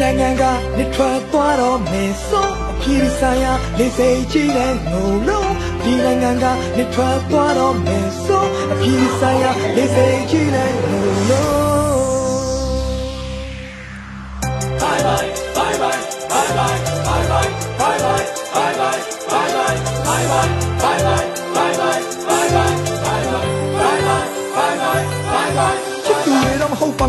နိုင်ငံကနေထွက်သွားတော့မယ်ဆိုအဖြေဆိုင်ရာလေးစိတ်ကြီးတဲ့ငုံလုံးဒီနိုင်ငံကနေထွက်သွားတော့မယ်ဆိုအဖြေဆိုင်ရာလေးစိတ်ကြီးတဲ့ငုံလုံး Bye bye, bye bye, bye bye, bye bye, bye bye, bye bye, bye bye, bye bye, bye bye, bye bye, bye bye, bye bye, bye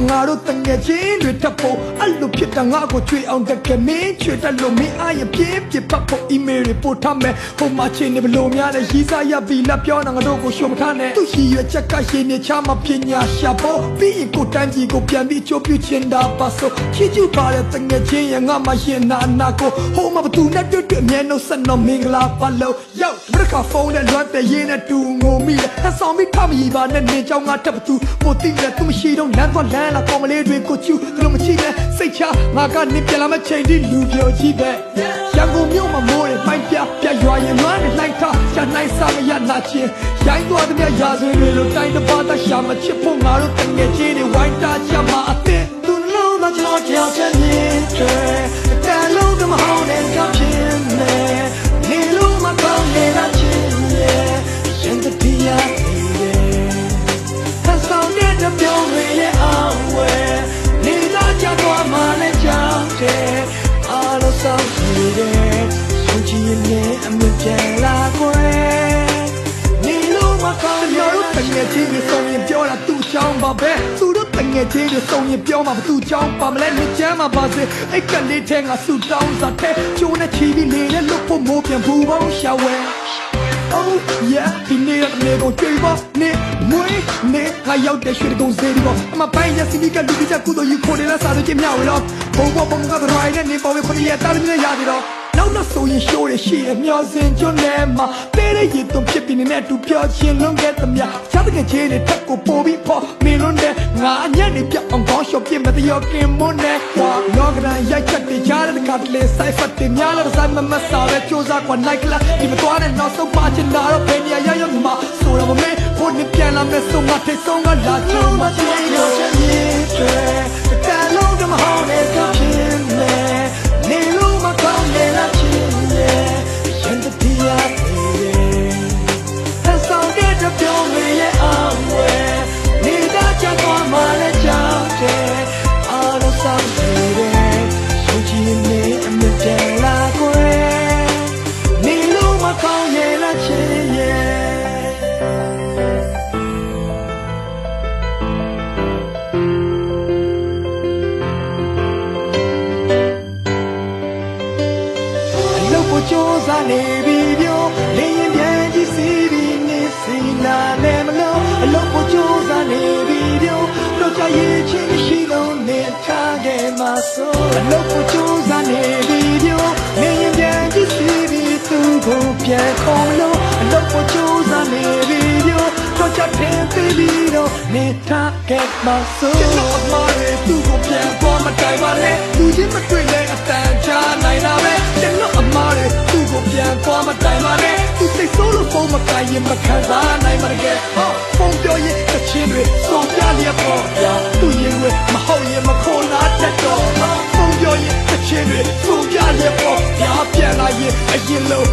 ငါတို့တငယ်ချင်းတွေထပ်ဖို့အဲ့လိုဖြစ်တာငါကိုချွေအောင်တကယ်မင်းချွေတက်လို့မင်းအားရပြင်းပြပတ်ဖို့ email တွေပို့ထားမယ်ဟိုမှာချင်းနေဘလို့များလဲရီးစားရပြီလက်ပြောတာငါတို့ကိုရှုံမထားနဲ့သူရှိရချက်ကရှင်နေချမပညာရှာဖို့ပြီးရင်ကိုတန်းကြီးကိုပြန်ပြီးချိုးပြချင်တာပါဆိုချစ်ကျူပါတဲ့တငယ်ချင်းရငါမှရှင်နာနာကိုဟိုမှာဘသူနဲ့တွေ့တွေ့အမြဲနှုတ်ဆက်တော့မင်္ဂလာပါလို့ရောက်ဘရခဖုန်းနဲ့လွှမ်းတဲ့ရင်းနဲ့တူငို မိတယ်အဆောင်မိထမကြီးပါနဲ့နေကြောင်းငါတက်ဘသူပိုတိတယ်သူမရှိတော့လမ်းသွားလမ်းလာကောင်မလေးတွေကိုချူသူတို့မချိနဲ့စိတ်ချငါကနေပြန်လာမဲ့ချိန်ဒီလူပြောကြီးပဲရန်ကုန်မြို့မှာမိုးတွေမိုင်းပြပြရွာရင်လွမ်းနေလိုက်တာရှာနိုင်စားမရနာချင်းရိုင်းသွားတဲ့ရာဇဝင်တွေလိုတိုင်းတစ်ပါးတရှာမချစ်ဖို့ငါတို့တငယ်ချင်းတွေဝိုင်းတာချမှာအသက်သူလုံးမကျွန်တော်ကြောက်ချင်နေတယ် ချောင်းပါပဲသူတို့တငယ်ချင်းတွေဆုံးရင်ပြောမှာဘသူ့ချောင်းပါမလဲနေချမ်းမှာပါစေအိတ်ကလေးထဲငါဆူတောင်းစားတဲ့ကျိုးနဲ့ချီပြီးနေနဲ့လွတ်ဖို့မိုးပြန်ဘူးပေါင်းရှာဝဲ Oh yeah ဒီနေ့ကနေကိုကြွေပါနေမွေးနေခါရောက်တဲ့ရွှေတုံးစေးဒီပေါ့အမပိုင်းရစီနီကလူကြီးကကုသိုလ်ယူခိုးတယ်လားစားလို့ကြမြောက်ရောဘုံဘဘုံကရိုင်းနဲ့နေပေါ်ပဲခရီးရတားလို့ရရတယ်တော့နောက်နောက်ဆိုရင်ရှိုးရရှိရမျောစင်ကျွန်းထဲမှာ တဲတဲ့ရည်သွန်ဖြစ်ပြီးနေတဲ့တူပြောချင်းလွန်ခဲ့သမျှချားတဲ့ချင်းတွေထက်ကိုပို့ပြီးဖို့မင်းလွန်းတဲ့ငါအညံ့နေပြအောင်ကောင်းရှော့ပြမတရောကင်မွန်းနဲ့ကွာလောကရန်ရိုက်ချက်တွေကြားတဲ့ကတလေဆိုင်ဖတ်တင်များလာတဲ့ဆိုင်မမဆာပဲစူးစမ်းကွာနိုင်ကလာဒီမတော်နဲ့နောက်ဆုံးပါချင်တာတော့ဘယ်နေရာရရမှာဆိုတော့မမေဖို့နေပြန်လာမဲ့ဆုံးမထိတ်ဆုံးကလာချင်မချင်တော့ချင်ရဲ့တန်လုံးကမဟောင်းနဲ့ကဖြစ်နေ ကိုစူးစမ်းနေပြီပြောလင်းရင်ပြန်ကြည့်စီပြီးနေစီလာလဲမလို့အလုပ်ကိုစူးစမ်းနေပြီပြောတော့ချရဲ့ချင်းရှိလုံးနေထားခဲ့မှာဆိုအလုပ်ကိုစူးစမ်းနေပြီပြောလင်းရင်ပြန်ကြည့်စီပြီးသူ့ကိုပြန်ခေါ်လို့အလုပ်ကို ပြီးတော့နေထားခဲ့မှာဆိုကျွန်တော်အမားတွေသူ့ကိုပြန်ပေါ်မတိုင်ပါနဲ့သူချင်းမတွေ့လဲအတန်ချနိုင်တာပဲကျွန်တော်အမားတွေသူ့ကိုပြန်ပေါ်မတိုင်ပါနဲ့သူစိတ်ဆိုးလို့ဖုန်းမကိုင်ရင်မခံစားနိုင်ပါနဲ့ဟောဖုန်းပြောရင်တချင်းတွေစုံပြလျက်ပေါ်ပြသူရင်တွေမဟုတ်ရင်မခေါ်လာတတ်တော့ဖုန်းပြောရင်တချင်းတွေစုံပြလျက်ပေါ်ပြပြန်လာရင်အရင်လို့ဘိုးကြတဲ့စော